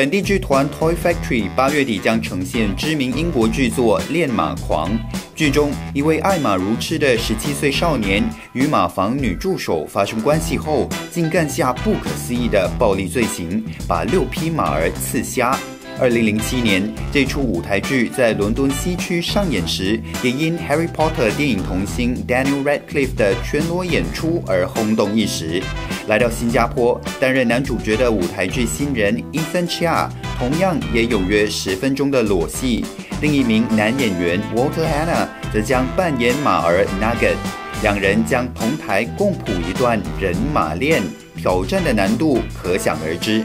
本地剧团 Toy Factory 八月底将呈现知名英国剧作《恋马狂》。剧中，一位爱马如痴的十七岁少年与马房女助手发生关系后，竟干下不可思议的暴力罪行，把六匹马儿刺瞎。二零零七年，这出舞台剧在伦敦西区上演时，也因 Harry Potter 电影童星 Daniel Radcliffe 的全裸演出而轰动一时。来到新加坡担任男主角的舞台剧新人 Ethan Chia，同样也有约十分钟的裸戏。另一名男演员 Walter Hanna 则将扮演马儿 Nugget，两人将同台共谱一段人马恋，挑战的难度可想而知。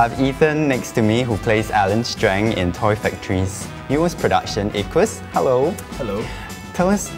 I have Ethan next to me who plays Alan Strang in Toy Factory's newest production, Equus. Hello. Hello. Tell us,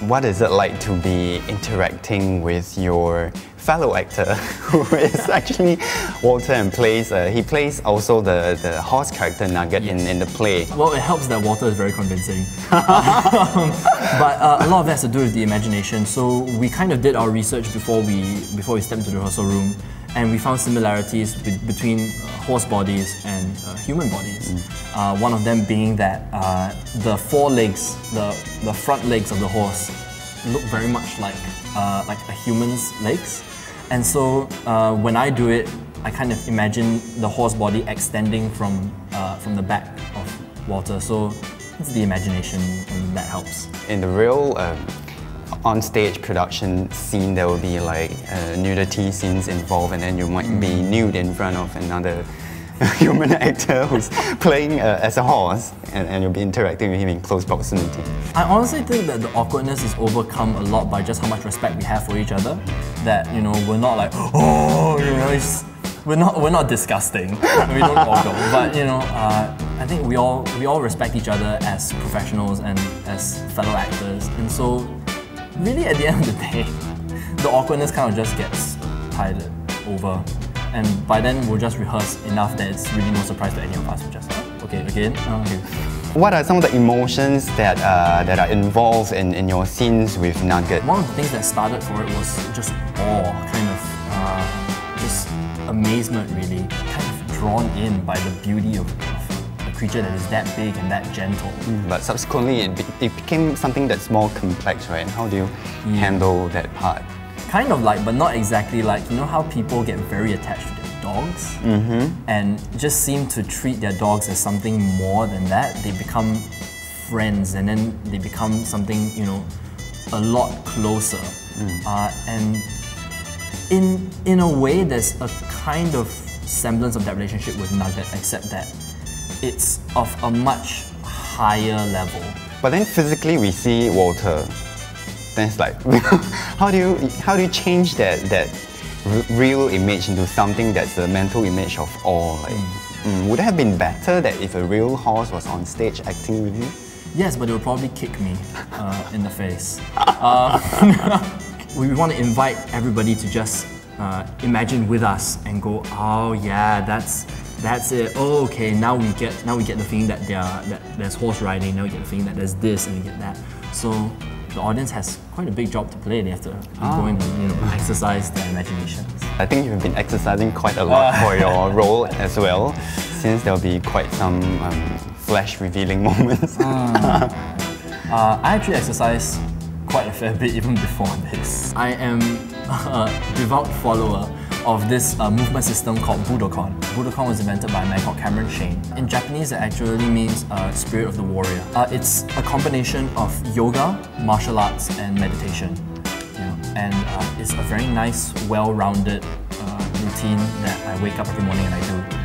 what is it like to be interacting with your fellow actor who is actually Walter and plays, uh, he plays also the, the horse character Nugget yes. in, in the play. Well, it helps that Walter is very convincing. um, but uh, a lot of that has to do with the imagination. So we kind of did our research before we, before we stepped into the rehearsal room and we found similarities be between uh, horse bodies and uh, human bodies. Mm. Uh, one of them being that uh, the four legs, the, the front legs of the horse, look very much like, uh, like a human's legs. And so uh, when I do it, I kind of imagine the horse body extending from, from the back of Walter. So it's the imagination and that helps. In the real um, on stage production scene, there will be like uh, nudity scenes involved, and then you might mm. be nude in front of another human actor who's playing uh, as a horse, and, and, you'll be interacting with him in close proximity. I honestly think that the awkwardness is overcome a lot by just how much respect we have for each other. That you know, we're not like, oh, you know, it's, we're not we're not disgusting. we don't but you know, uh, I think we all we all respect each other as professionals and as fellow actors, and so really at the end of the day, the awkwardness kind of just gets tided over. And by then we'll just rehearse enough that it's really no surprise to any of us. We just, oh, okay, again, okay. What are some of the emotions that uh, that are involved in, in your scenes with Nugget? One of the things that started for it was just awe, kind of uh, just amazement really, kind of drawn in by the beauty of, a creature that is that big and that gentle. Mm, but subsequently, it, it, became something that's more complex, right? And how do you yeah. handle that part? Kind of like, but not exactly like, you know how people get very attached to their dogs mm -hmm. and just seem to treat their dogs as something more than that. They become friends and then they become something, you know, a lot closer. Mm. Uh, and in, in a way, there's a kind of semblance of that relationship with Nugget, except that it's of a much higher level. But then physically we see Walter. Then it's like, how do you how do you change that that real image into something that's a mental image of all? Like, mm. Mm, would it have been better that if a real horse was on stage acting with you? Yes, but it would probably kick me uh, in the face. Uh, we want to invite everybody to just uh, imagine with us and go, oh yeah, that's that's it. Oh, okay. Now we get now we get the feeling that there that there's horse riding. Now we get the feeling that there's this and we get that. So the audience has quite a big job to play. They have to oh. go and you know exercise their imaginations. I think you've been exercising quite a lot for your role as well, since there'll be quite some um, flash revealing moments. uh, uh, I actually exercise quite a fair bit even before this. I am a devout follower of this uh, movement system called Budokon. Budokon was invented by a man called Cameron Shayne. In Japanese, it actually means uh, spirit of the warrior. Uh, it's a combination of yoga, martial arts, and meditation. and uh, it's a very nice, well-rounded uh, routine that I wake up every morning and I do.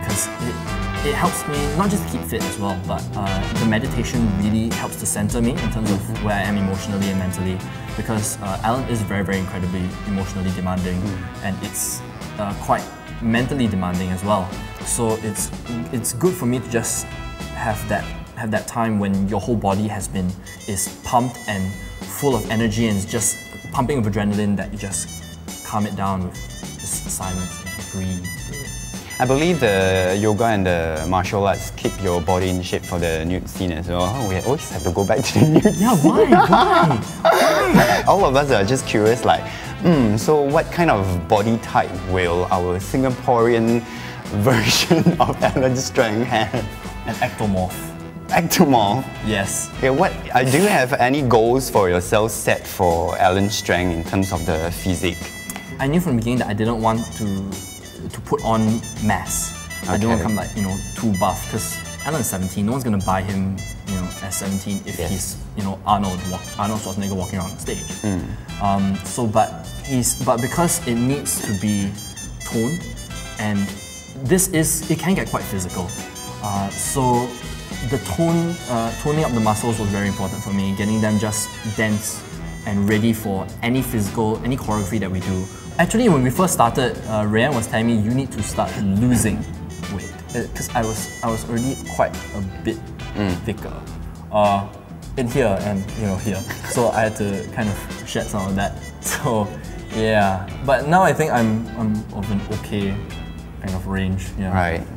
Because um, it it helps me not just keep fit as well, but uh, the meditation really helps to center me in terms of where I am emotionally and mentally. Because uh, Alan is very, very incredibly emotionally demanding, mm. and it's uh, quite mentally demanding as well. So it's it's good for me to just have that have that time when your whole body has been is pumped and full of energy and it's just pumping of adrenaline that you just calm it down with just silence, breathe. I believe the yoga and the martial arts keep your body in shape for the nude scene as well. Oh, we always have to go back to the nude Yeah, why? why? why? All of us are just curious like, hmm, so what kind of body type will our Singaporean version of Alan Strang have? An ectomorph. Ectomorph. Yes. Okay, what uh, do you have any goals for yourself set for Alan Strang in terms of the physique? I knew from the beginning that I didn't want to to put on mass. I don't want to come like you know too buff because Alan's 17. No one's gonna buy him you know at 17 if Yes. he's you know Arnold Arnold Schwarzenegger walking around on stage. Hmm. Um, so but he's but because it needs to be toned and this is it can get quite physical. Uh, so the tone uh, toning up the muscles was very important for me. Getting them just dense and ready for any physical, any choreography that we do. Actually, when we first started, uh, Rayan was telling me you need to start losing weight because I was I was already quite a bit thicker uh, in here and you know here, so I had to kind of shed some of that. So yeah, but now I think I'm I'm of an okay kind of range. Yeah. Right.